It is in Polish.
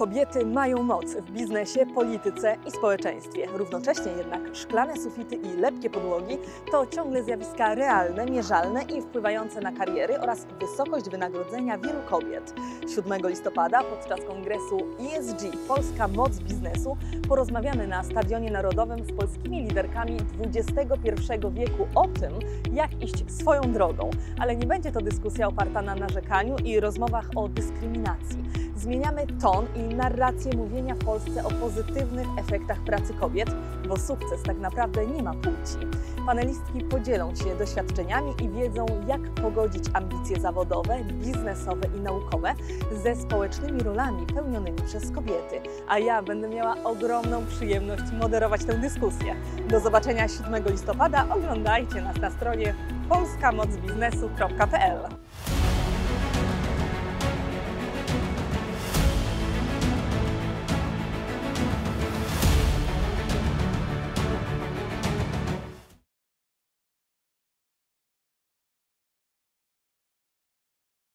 Kobiety mają moc w biznesie, polityce i społeczeństwie. Równocześnie jednak szklane sufity i lepkie podłogi to ciągle zjawiska realne, mierzalne i wpływające na kariery oraz wysokość wynagrodzenia wielu kobiet. 7 listopada podczas kongresu ESG Polska Moc Biznesu porozmawiamy na Stadionie Narodowym z polskimi liderkami XXI wieku o tym, jak iść swoją drogą. Ale nie będzie to dyskusja oparta na narzekaniu i rozmowach o dyskryminacji. Zmieniamy ton i narrację mówienia w Polsce o pozytywnych efektach pracy kobiet, bo sukces tak naprawdę nie ma płci. Panelistki podzielą się doświadczeniami i wiedzą, jak pogodzić ambicje zawodowe, biznesowe i naukowe ze społecznymi rolami pełnionymi przez kobiety. A ja będę miała ogromną przyjemność moderować tę dyskusję. Do zobaczenia 7 listopada. Oglądajcie nas na stronie polskamocbiznesu.pl.